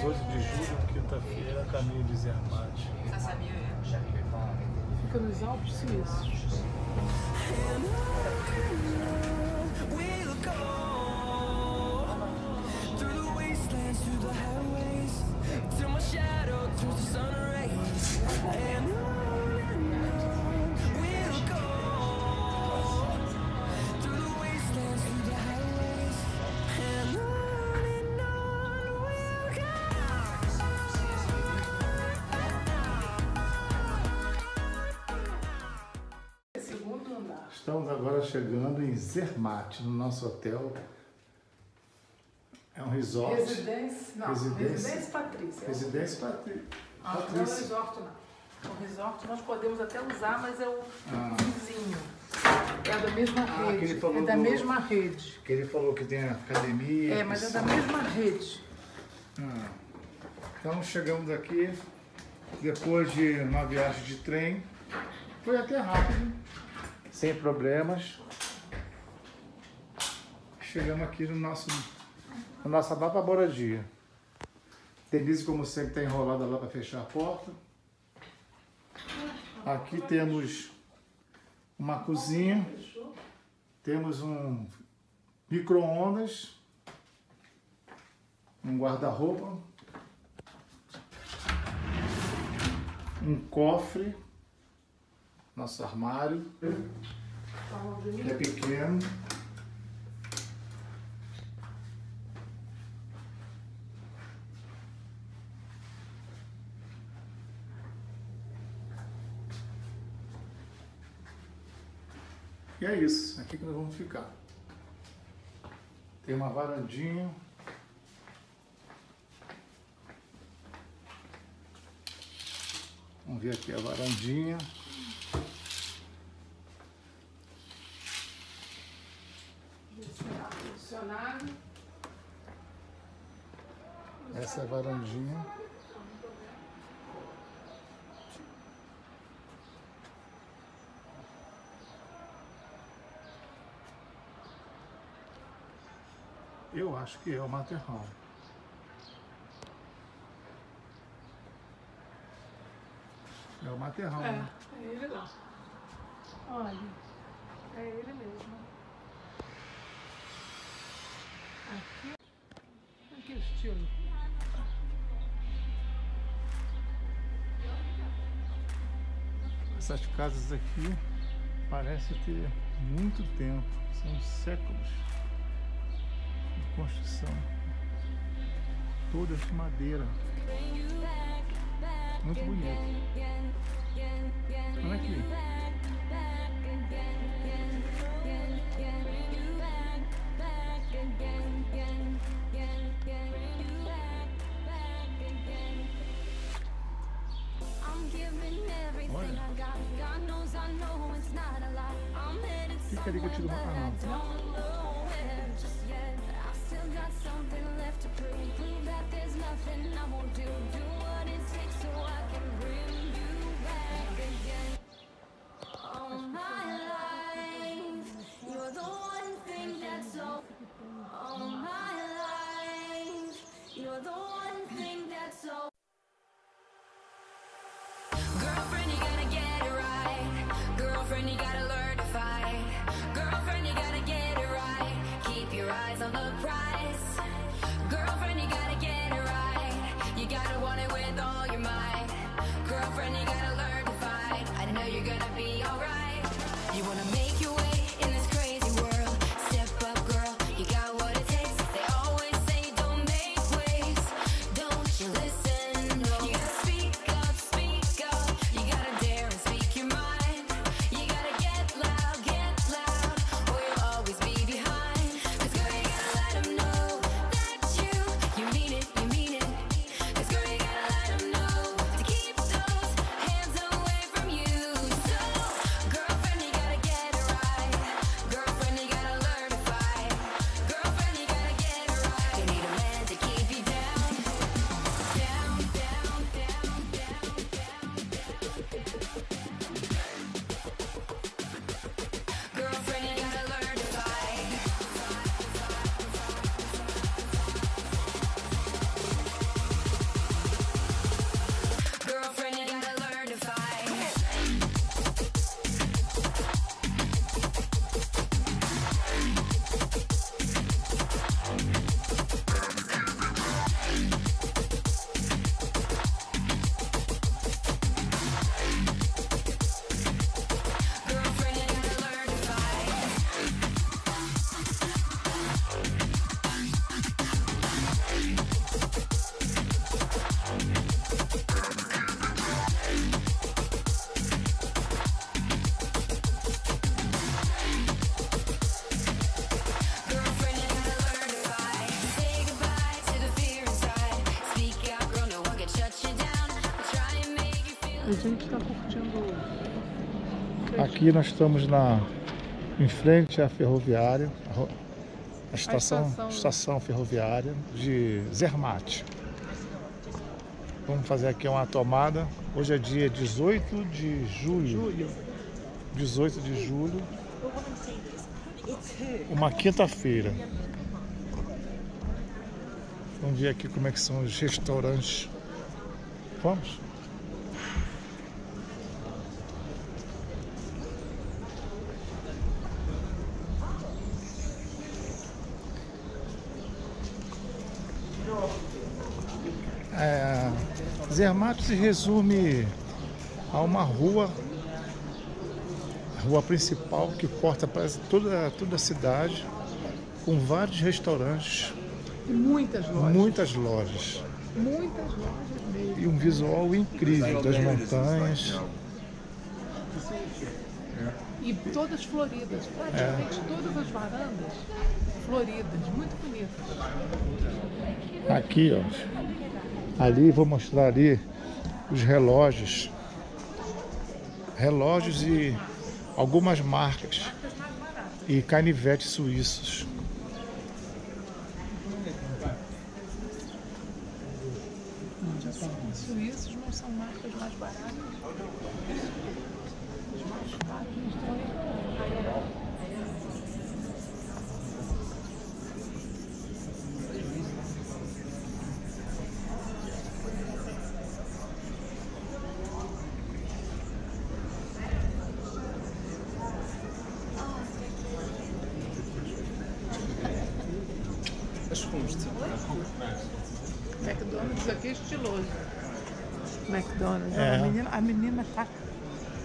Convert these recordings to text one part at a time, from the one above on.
18 de julho, quinta-feira, caminho de Zermatt. Fica nos Alpes Suíços. Segundo Estamos agora chegando em Zermatt, no nosso hotel. É um resort. Residência. Não, Residência. Patrícia. Residência Patri... Ah, não é Patrícia. resort, não. O resort nós podemos até usar, mas é o Ah. vizinho. É da mesma Ah, que ele rede. falou É da do- mesma rede. Que ele falou que tem academia. É, mas é da piscina. mesma rede. Ah. Então chegamos aqui depois de uma viagem de trem. Foi até rápido, sem problemas. Chegamos aqui no nosso, na nossa nova moradia. Denise, como sempre, está enrolada lá para fechar a porta. Aqui temos uma cozinha, temos um micro-ondas, um guarda-roupa, um cofre, nosso armário, é pequeno. E é isso, aqui que nós vamos ficar. Tem uma varandinha. Vamos ver aqui a varandinha. Essa é a varandinha. Eu acho que é o Materham. É o Materham. É, né? é ele lá. Olha, é ele mesmo. Aqui, aqui é o estilo. Essas casas aqui parecem ter muito tempo, são séculos de construção. Todas de madeira. Muito bonito. Olha aqui. Fica ali que eu tiro uma. Ah, não. Girlfriend, you gotta learn to fight. I know you're gonna be alright. You wanna make A gente tá curtindo. Aqui nós estamos na em frente à ferroviária, a ro- a estação, estação. estação ferroviária de Zermatt. Vamos fazer aqui uma tomada. Hoje é dia 18 de julho. Julho. 18 de julho. Uma quinta-feira. Vamos ver aqui como é que são os restaurantes. Vamos? Zermatt se resume a uma rua, a rua principal que corta para toda, toda a cidade, com vários restaurantes, E muitas lojas. muitas lojas Muitas lojas mesmo. e um visual incrível das montanhas. E todas floridas. Praticamente É. todas as varandas floridas. Muito bonitas. Aqui, ó. Ali vou mostrar ali os relógios. Relógios e algumas marcas. E canivetes suíços. Suíços não são marcas mais baratas. McDonald's aqui é estiloso. McDonald's. É. A, menina, a menina tá.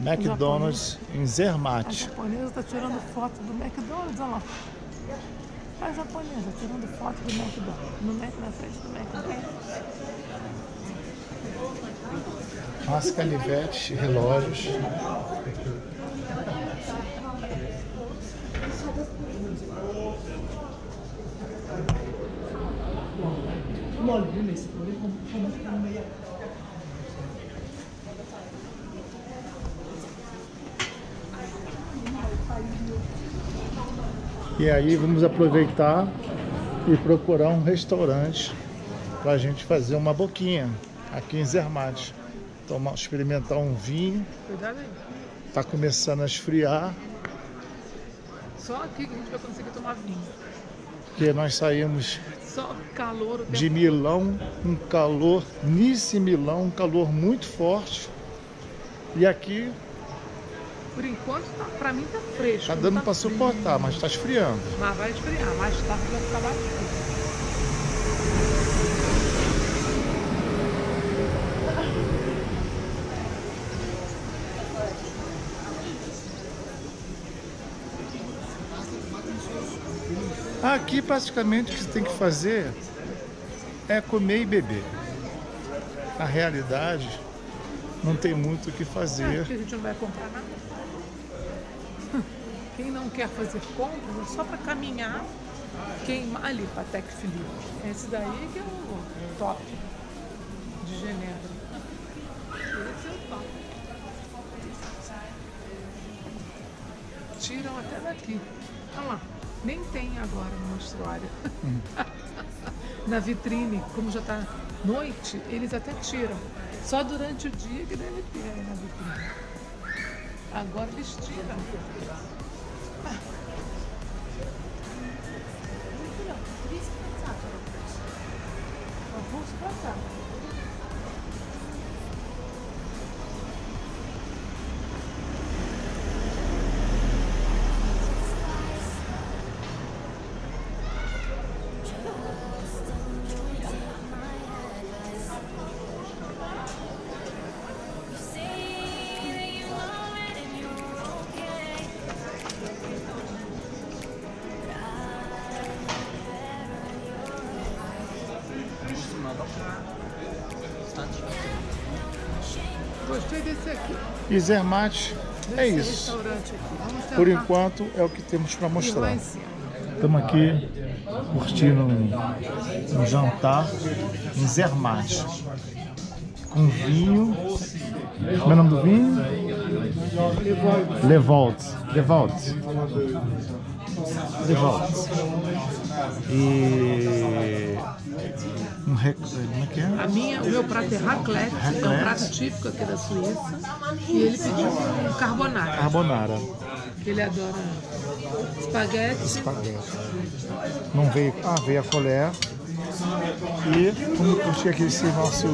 McDonald's em A Zermatt. japonesa tá tirando foto do McDonald's, olha lá. A japonesa tirando foto do McDonald's. No Mac, na frente do McDonald's. As canivetes e relógios. E aí vamos aproveitar e procurar um restaurante para a gente fazer uma boquinha aqui em Zermatt. Tomar, experimentar um vinho. Cuidado aí. Tá começando a esfriar, Só aqui que a gente vai conseguir tomar vinho. Porque nós saímos de Milão, um calor, Nice Milão, um calor muito forte. E aqui Por enquanto, tá, pra mim tá fresco. tá dando tá para suportar, mas tá esfriando. Mas vai esfriar. Mais tarde vai ficar mais frio. Aqui praticamente o que você tem que fazer é comer e beber. Na realidade, não tem muito o que fazer. porque a gente não vai comprar nada. Quem não quer fazer compras é só para caminhar, queimar ali, Patek Philippe. Esse daí que é o top de Genebra. Esse é o top. Tiram até daqui. Olha lá, nem tem agora no mostruário. Na vitrine, como já está noite, eles até tiram. Só durante o dia que deve ter aí na vitrine. Agora eles tiram. Vamos pra E Zermatt é isso. Por enquanto é o que temos para mostrar. Estamos aqui curtindo um, um jantar em Zermatt. com vinho. Como é o nome do vinho? Levolt. Levolt. Levolt. E. Um rec... Como é que é? A minha, o meu prato é raclette, é um Raclette. prato típico aqui da Suíça. E ele pediu um carbonara, Carbonara. que ele adora espaguete. Espaguete. Não veio. Ah, veio a colher. E vamos curtir aqui esse nosso